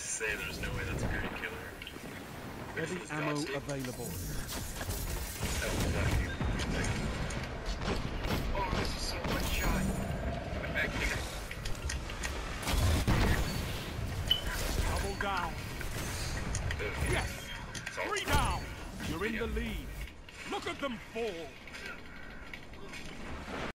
say there's no way that's a great killer. Heavy ammo Dodgy. available. That was lucky. Oh, this is so one shot. Come back here. Double down. Okay. Yes. Three down. You're in the lead. Look at them fall.